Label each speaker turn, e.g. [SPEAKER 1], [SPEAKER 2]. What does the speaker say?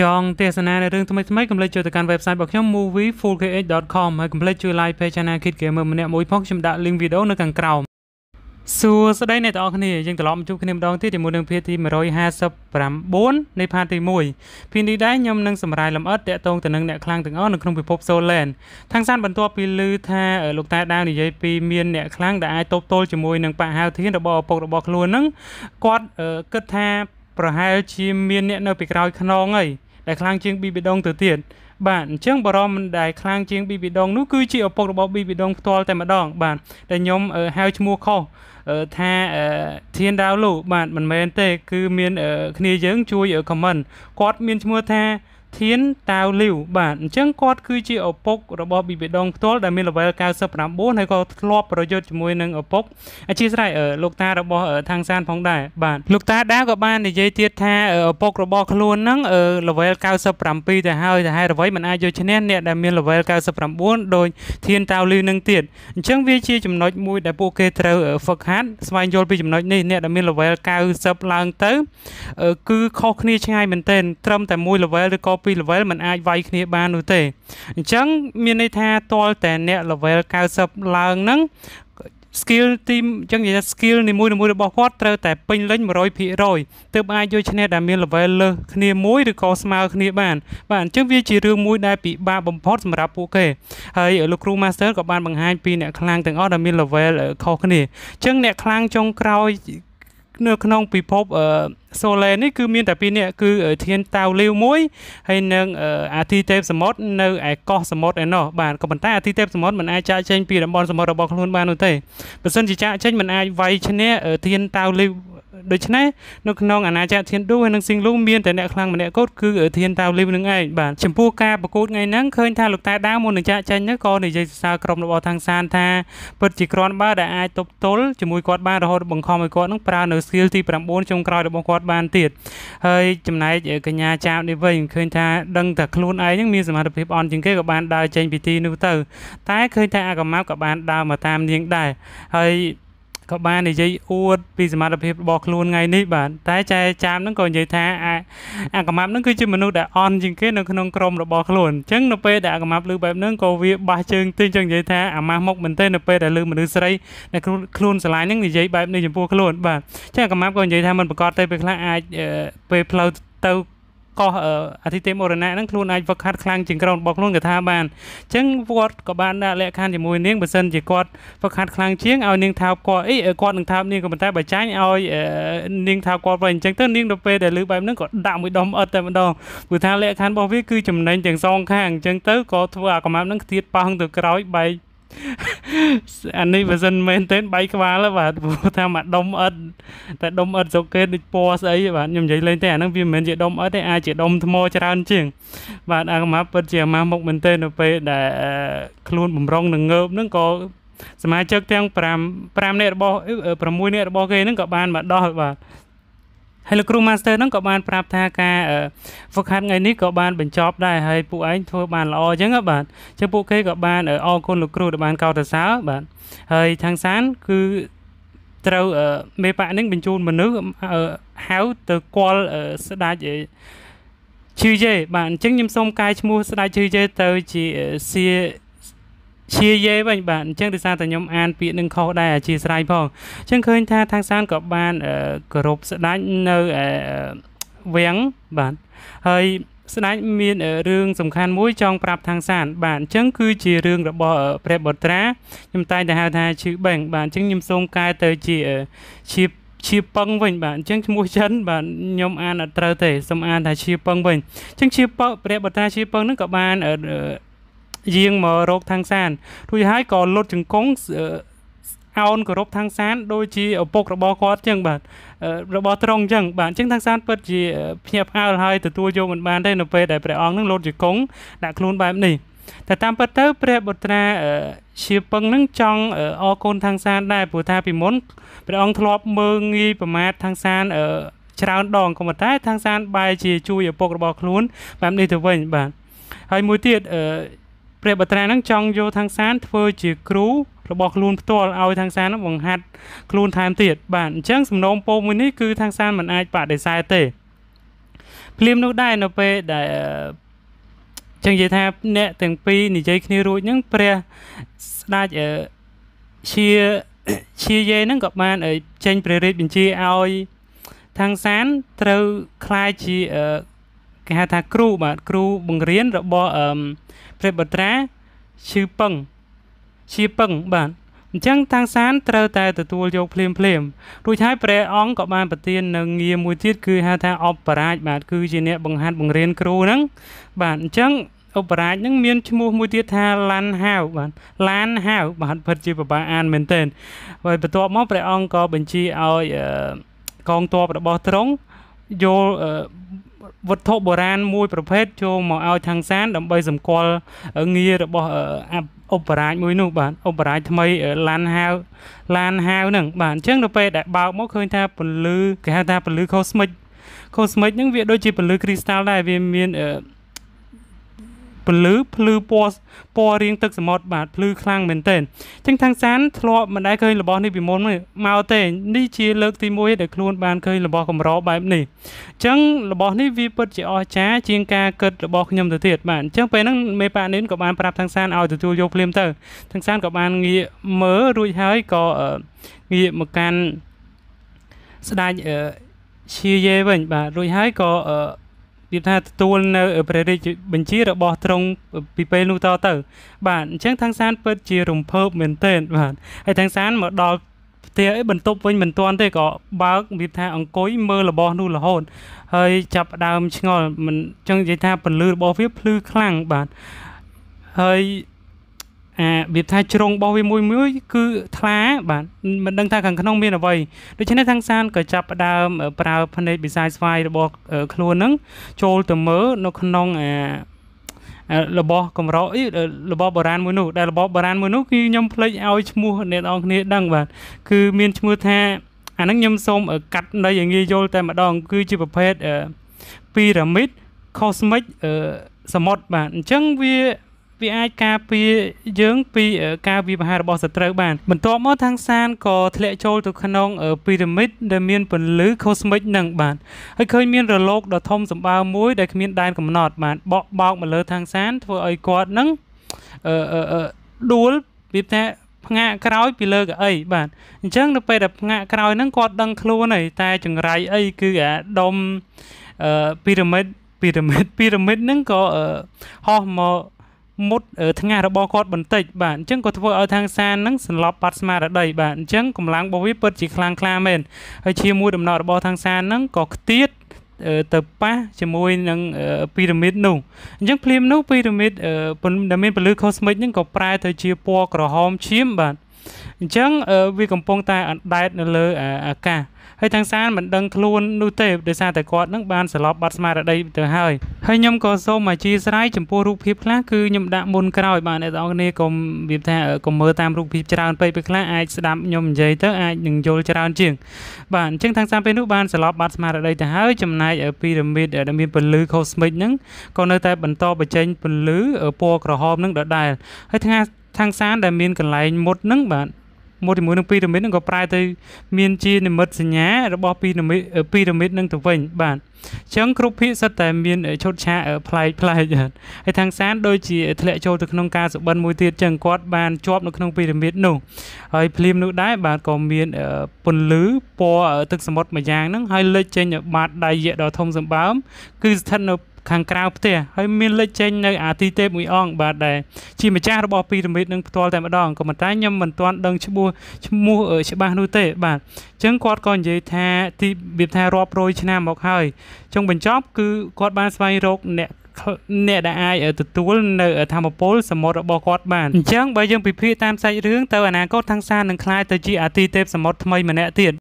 [SPEAKER 1] ចង់ទស្សនានៅរឿងថ្មីថ្មីកុំភ្លេចចូលទៅកាន់ website របស់ខ្ញុំ moviefullkh.com ហើយកុំភ្លេចជួយ like page Channel Kid Gamer ម្នាក់មួយផងខ្ញុំដាក់ link វីដេអូនៅខាងក្រោមសួស្តីអ្នកទាំងអស់គ្នាយើងត្រឡប់មកជួបគ្នាម្ដងទៀតជាមួយនឹងភាគទី159នៃផាតទី1ភាគនេះដែរខ្ញុំនឹងសម្រាយលម្អិតតាក់ទងទៅនឹងអ្នកខ្លាំងទាំងអស់នៅក្នុងពិភព Soland ខាងសានបន្ទាប់ពីឮថាលោកតាដាវនិយាយពីមានអ្នកខ្លាំងដែលអាចតបទល់ជាមួយនឹងបហាវធានរបស់ឪពុករបស់ខ្លួនហ្នឹងគាត់គិតថាប្រហែលជាមានអ្នកនៅពីក្រោយខ្នងហើយ ដែលខ្លាំងជាងប៊ីប៊ីដងទៅទៀតបាទអញ្ចឹងបរមមិនដែលខ្លាំងជាងប៊ីប៊ីដងនោះគឺជាឪពុករបស់ប៊ីប៊ីដងផ្ទាល់តែម្ដង បាទតែខ្ញុំហៅឈ្មោះខុសថាធានដាវលូបាទមិនមែនទេ គឺមានគ្នាយើងជួយខមមិនគាត់មានឈ្មោះថា ធានតាវលីវបាទអញ្ចឹងគាត់គឺជាឪពុករបស់ប៊ីបេដងផ្ទាល់ដែលមាន level 99ហើយក៏ធ្លាប់ប្រយុទ្ធជាមួយនឹងឪពុកអធិស្ឋានលោកតារបស់ថាងសានផងដែរបាទលោកតាដាក៏បាននិយាយទៀតថាឪពុករបស់ខ្លួនហ្នឹង level 97ទៅហើយតែហេតុអ្វីមិនអាចយកឈ្នះអ្នកដែលមាន level 99ដោយធានតាវលីវនឹងទៀតអញ្ចឹងវាជាចំណុចមួយដែលពួកគេត្រូវ work hard ស្វែងយល់ពីចំណុចនេះអ្នកដែលមាន level 90ឡើងទៅគឺខុសគ្នាឆ្ងាយមែនទែនត្រឹមតែមួយ level ឬក៏ពី level มันអាចវាយគ្នាបាននោះទេអញ្ចឹងមានន័យថាតលតែអ្នក level 90ឡើងហ្នឹង skill team អញ្ចឹងនិយាយថា skill នីមួយៗរបស់គាត់ត្រូវតែពេញលេញ100%ទើបអាចយកឈ្នះដែលមាន level លើសគ្នាមួយឬក៏ស្មើគ្នាបានបាទអញ្ចឹងវាជារឿងមួយដែលពិបាកបំផុតសម្រាប់ពួកគេហើយលោកគ្រូ Master ក៏បានបង្ហាញពីអ្នកខ្លាំងទាំងអស់ដែលមាន level ខុសគ្នាអញ្ចឹងអ្នកខ្លាំងចុងក្រោយ នៅក្នុងពិភព Solar នេះគឺមានតែពីរនាក់គឺធានតាវលាវមួយហើយនិងអាទីទេពសមុទ្រនៅឯកោះសមុទ្រឯណោះបាទក៏ប៉ុន្តែអាទីទេពសមុទ្រមិនអាចចាកចេញពីតំបន់សមុទ្ររបស់ខ្លួនបាននោះទេបើសិនជាចាកចេញមិនអាចវាយឈ្នះធានតាវលាវ ដូច្នេះនៅក្នុងអាណាចក្រធានឌូហើយនិងស៊ីងលូមានតែអ្នកខ្លាំងម្នាក់កូតគឺធានតាវលីមនឹងឯងបាទចំពោះការប្រកួតថ្ងៃហ្នឹងឃើញថាលោកតាដាវមុននឹងចាក់ចេញហ្នឹងក៏និយាយសរសើរក្រុមរបស់ខាងសានថាពិតជាគ្រាន់បើដែលអាចទប់ទល់ជាមួយគាត់បានរហូតបង្ខំឲ្យគាត់នឹងប្រើនៅ skill ទី9ចុងក្រោយរបស់គាត់បានទៀតហើយចំណែកកញ្ញាចាមនេះវិញឃើញថាដឹងតែខ្លួនឯងនឹងមានសមត្ថភាពអន់ជាងគេក៏បានដើរចេញពីទីនោះទៅតែឃើញថាអាកម៉ាប់ក៏បានដើរមកតាមនាងដែរហើយ ក៏បាននិយាយអួតពីសមត្ថភាពរបស់ខ្លួនថ្ងៃនេះបាទតែចែចាមហ្នឹងក៏និយាយថាអាកម៉ាប់ហ្នឹងគឺជាមនុស្សដែលអន់ជាងគេនៅក្នុងក្រុមរបស់ខ្លួនអញ្ចឹងនៅពេលដែលអាកម៉ាប់លើបែបហ្នឹងក៏វាបះជើងតិចចឹងនិយាយថាអាម៉ាស់មុខមែនទេនៅពេលដែលលើមនុស្សស្រីដែលខ្លួនស្រឡាញ់ហ្នឹងនិយាយបែបនេះចំពោះខ្លួនបាទអញ្ចឹងអាកម៉ាប់ក៏និយាយថាមិនប្រកាសទេពេលខ្លះអាចពេលផ្លូវទៅ កោះអធិទេពមរណៈហ្នឹងខ្លួនអាចវឹកហាត់ខ្លាំងជាងក្រុមរបស់ខ្លួនក៏ថាបានអញ្ចឹងគាត់ក៏បានដាក់លក្ខខណ្ឌជាមួយនាងបើសិនជាគាត់វឹកហាត់ខ្លាំងជាងឲ្យនាងថោបគាត់អីគាត់នឹងថោបនាងក៏ប៉ុន្តែបើចាញ់ឲ្យនាងថោបគាត់វិញអញ្ចឹងទៅនាងទៅពេលដែលលឺបែបហ្នឹងក៏ដាក់មួយដុំអត់តែម្ដងព្រោះថាលក្ខខណ្ឌរបស់វាគឺចំណេញទាំងសងខាងអញ្ចឹងទៅក៏ធ្វើអាកម្មាប់ហ្នឹងខ្ទៀតប៉ោងទៅក្រោយបែក អានេះបើសិនមែនទេបែកក្បាលបាទព្រោះថាមកដុំអិតតែដុំអិតស្រុកគេដូចពណ៌ស្អីបាទខ្ញុំនិយាយលេងទេអាហ្នឹងវាមិនមែនជាដុំអិតទេអាចជាដុំថ្មច្រើនជាង បាទអាម៉ាពិតជាអាម៉ាមុខមែនទេនៅពេលដែលខ្លួនបំរុងនឹងងើបហ្នឹងក៏សមាជិកទាំង5 5នាក់របស់6នាក់របស់គេហ្នឹងក៏បានមកដោះបាទ ហើយលោកគ្រូ Master ហ្នឹងក៏បានប្រាប់ថាការ focus ថ្ងៃនេះក៏បានបញ្ចប់ដែរហើយពួកឯងធ្វើបានល្អអញ្ចឹងបាទអញ្ចឹងពួកគេក៏បានអរគុណលោកគ្រូដែលបានកោតសរសើរបាទហើយខាងសានគឺត្រូវមេបាក់នឹងបញ្ជូនមនុស្សហៅទៅគល់ស្ដាច់ឈឺជេបាទអញ្ចឹងខ្ញុំសូមកែឈ្មោះស្ដាច់ឈឺជេទៅជាសៀ ជាយេវិញបាទអញ្ចឹងដោយសារតែខ្ញុំអានពាក្យនឹងខុសដែរអធិស្ឋានផងអញ្ចឹងឃើញថាທາງសានក៏បានគោរពស្ដេចនៅវាំងបាទហើយស្ដេចមានរឿងសំខាន់មួយចង់ប្រាប់ທາງសាន បាទអញ្ចឹងគឺជារឿងរបស់ព្រះបុត្រាខ្ញុំតែងតែហៅថាឈឺបេងបាទអញ្ចឹងខ្ញុំសូមកែទៅជាជាជាពឹងវិញបាទអញ្ចឹងឈ្មោះចិនបាទខ្ញុំអានអត់ត្រូវទេសូមអានថាជាពឹងវិញអញ្ចឹងជាពឹងព្រះបុត្រាជាពឹងហ្នឹងក៏បាន យាងមករកថាងសានរួចហើយក៏លុតជង្គង់អោនគោរពថាងសានដូចជាឪពុករបស់គាត់ចឹងបាទរបស់ត្រង់ចឹងបាទចឹងថាងសានពិតជាភ្ញាក់ផ្អើលហើយទទួលយកមិនបានទេនៅពេលដែលព្រះអង្គនឹងលុតជង្គង់ដាក់ខ្លួនបែបនេះតែតាមពិតទៅព្រះបុត្រាជាពឹងនឹងចង់អរគុណថាងសានដែរព្រោះថាពីមុនព្រះអង្គធ្លាប់មើងងាយប្រមាថថាងសានច្រើនដងក៏ប៉ុន្តែថាងសានបែរជាជួយឪពុករបស់ខ្លួនបែបនេះទៅវិញបាទហើយមួយទៀតអឺ ព្រះបត្រានឹងចង់យកថងសានធ្វើជាគ្រូរបស់ខ្លួនផ្ទាល់ឲ្យថងសាននឹងបង្ហាត់ខ្លួនថែមទៀតបាទអញ្ចឹងសំណូមពរមួយនេះគឺថងសានមិនអាចបដិសេធទេភ្លាមនោះដែរនៅពេលដែលចឹងនិយាយថាអ្នកទាំងពីរនិយាយគ្នារួចហ្នឹងព្រះស្ដេចជាជាយេហ្នឹងក៏បានចេញព្រះរាជបញ្ជាឲ្យថងសានត្រូវคลายជា គេហៅថាគ្រូបាទគ្រូបង្រៀនរបស់ព្រះបត្រាឈឺពឹងជាពឹងបាទអញ្ចឹងតាំងសានត្រូវតែទទួលយកភ្លាមភ្លាមរួចហើយព្រះអង្គក៏បានប្រទាននៅងារមួយទៀតគឺហៅថាអបរាជបាទគឺជាអ្នកបង្ហាត់បង្រៀនគ្រូហ្នឹងបាទអញ្ចឹងឧបរាជនឹងមានឈ្មោះមួយទៀតថាឡាន់ហាវបាទឡានហាវបាទពិតជាពិបាកអានមែនទែនហើយបន្ទាប់មកព្រះអង្គក៏បញ្ជាឲ្យកងទ័ពរបស់ទ្រង់យក វត្ថុបុរាណមួយប្រភេទចូលមកឲ្យខាងសានដើម្បីសម្គាល់ងាររបស់ឧបរាជមួយនោះបាទឧបរាជថ្មីឡានហាវឡានហាវហ្នឹងបាទអញ្ចឹងទៅពេលដែលបើកមកឃើញថាពលឺគេហៅថាពលឺខូស្មិចខូស្មិចហ្នឹងវាដូចជាពលឺគ្រីស្តាល់ដែរវាមានអឺ ពលឺភ្លឺពណ៌ពណ៌រាងទឹកសមុទ្របាទភ្លឺខ្លាំងមែនទែនអញ្ចឹងខាងសានធ្លាប់មិនដែលឃើញរបស់នេះពីមុនមកទេនេះជាលើកទី1ដែលខ្លួនបានឃើញរបស់កម្របែបនេះអញ្ចឹងរបស់នេះវាពិតជាអស្ចារ្យជាងការគិតរបស់ខ្ញុំទៅទៀតបាទអញ្ចឹងពេលហ្នឹងមេប៉ានីនក៏បានប្រាប់ខាងសានឲ្យទទួលយកភ្លាមទៅខាងសានក៏បានងាកមើលរួចហើយក៏ងាកមកកាន់ស្ដេចឈីយេវិញបាទរួចហើយក៏ៀបថាទទួលនៅព្រះរាជបញ្ជារបស់ទ្រង់ពីពេលនោះតទៅ បាទអញ្ចឹងខាងសានពិតជារំភើបមែនទែនបាទហើយខាងសានមកដល់ផ្ទះអីបន្ទប់វិញមិនទាន់ទេក៏បើកវាថាអង្គុយមើលរបស់នោះរហូតហើយចាប់ដើមឆ្ងល់មិនចឹងនិយាយថាពន្លឺរបស់វាភ្លឺខ្លាំងបាទហើយ អាវាថាជ្រុងរបស់វាមួយមួយគឺថ្លាបាទមិនដឹងថាខាងក្នុងមានអ្វីដូច្នេះខាងសានក៏ចាប់ផ្ដើមប្រើភ្នែកវិស័យស្វ័យរបស់ខ្លួននឹងចូលទៅមើលនៅក្នុងអារបស់កម្រោរបស់បុរាណមួយនោះដែលរបស់បុរាណមួយនោះគឺខ្ញុំភ្លេចឲ្យឈ្មោះអ្នកនរគ្នាដឹងបាទគឺមានឈ្មោះថាអានឹងខ្ញុំសូមកាត់នៅឲ្យងាយយល់តែម្ដង គឺជាប្រភេទពីរ៉ាមីត cosmic សមុទ្របាទអញ្ចឹងវា វាអាចការពារយើងពីការវាយប្រហាររបស់សត្រូវបាន បន្ទាប់មកថាងសានក៏ធ្លាក់ចូលទៅក្នុងពីរ៉ាមីតដែលមានពន្លឺ cosmic នឹងបានហើយឃើញមានរលកដ៏ធំសម្បើមមួយដែលគ្មានដែនកំណត់បានបក់បោកមកលើថាងសានធ្វើឲ្យគាត់នឹងអឺអឺដួលពីថាផ្ងាក់ក្រោយពីលើកៅអីបាទអញ្ចឹងនៅពេលដែលផ្ងាក់ក្រោយហ្នឹងគាត់ដឹងខ្លួនហើយតែចង្រៃអីគឺអាដុំអឺពីរ៉ាមីតពីរ៉ាមីតពីរ៉ាមីតហ្នឹងក៏ហោះមក មុតថ្ងាសរបស់គាត់បន្តិចបាទអញ្ចឹងក៏ធ្វើឲ្យថាងសាននឹងសន្លប់បាត់ស្មារតីបាទអញ្ចឹងកម្លាំងរបស់វាពិតជាខ្លាំងក្លាមែនហើយជាមួយដំណក់របស់ថាងសាននឹងក៏ខ្ទាតទៅប៉ះជាមួយនឹងពីរ៉ាមីតនោះអញ្ចឹងភ្លាមនោះពីរ៉ាមីតដែលមានពលឺខូស្មិកហ្នឹងក៏ប្រែទៅជាពណ៌ក្រហមឈាមបាទអញ្ចឹងវាកំពុងតែអណ្ដែតនៅលើអាកាស ហើយទាំងសានមិនដឹងខ្លួននោះទេដោយសារតែគាត់នឹងបានស្លាប់បាត់ស្មារតីទៅហើយហើយខ្ញុំក៏សូមអធិស្ឋានចំពោះរូបភាពខ្លះគឺខ្ញុំដាក់មុនក្រោយបាទអ្នកទាំងអស់គ្នាកុំនិយាយថាកុំមើលតាមរូបភាពច្រើនពេកពេលខ្លះអាចស្ដាប់ខ្ញុំនិយាយទៅអាចនឹងយល់ច្រើនជាងបាទអញ្ចឹងទាំងសានពេលនោះបានស្លាប់បាត់ស្មារតីទៅហើយចំណែកពីរ៉ាមីតដែលមានពន្លឺ cosmic ហ្នឹងក៏នៅតែបន្តបញ្ចេញពន្លឺពណ៌ក្រហមនឹងដដែលហើយថ្ងៃខាងសានដែលមានកន្លែងមុតនឹងបាទ មួយជាមួយនឹងពីរ៉ាមីតនឹងក៏ប្រែទៅមានជានិមិត្តសញ្ញារបស់ពីរ៉ាមីតពីរ៉ាមីតនឹងទៅវិញបាទអញ្ចឹងគ្រប់ភាគសិតតែមានឈុតឆាកប្លែកប្លែកហើយທາງសានដូចជាធ្លាក់ចូលទៅក្នុងការសុបិនមួយទៀតអញ្ចឹងគាត់បានជាប់នៅក្នុងពីរ៉ាមីតនោះហើយភ្លាមនោះដែរបាទក៏មានពន្លឺពណ៌ទឹកសមុទ្រមួយយ៉ាងហ្នឹងហើយលេចចេញបាតដៃយៈដ៏ធំសម្បើមគឺស្ថិតនៅ ខាងក្រៅផ្ទះហើយមានលេចចេញនៅអាទិទេពមួយអង្គបាទដែលជាម្ចាស់របស់ពីរ៉ាមីតនឹងផ្ទាល់តែម្ដងក៏ប៉ុន្តែខ្ញុំមិនទាន់ដឹងឈ្មោះឈ្មោះច្បាស់នោះទេបាទអញ្ចឹងគាត់ក៏និយាយថាទីៀបថារាប់រយឆ្នាំមកហើយចុងបញ្ចប់គឺគាត់បានស្វែងរកអ្នកអ្នកដែលអាចទទួលនៅធម្មពលសមុទ្ររបស់គាត់បានអញ្ចឹងបើយើងពិភាក្សាតាមសាច់រឿងទៅអនាគតខាងសាននឹងคล้ายទៅជាអាទិទេពសមុទ្រថ្មីម្នាក់ទៀត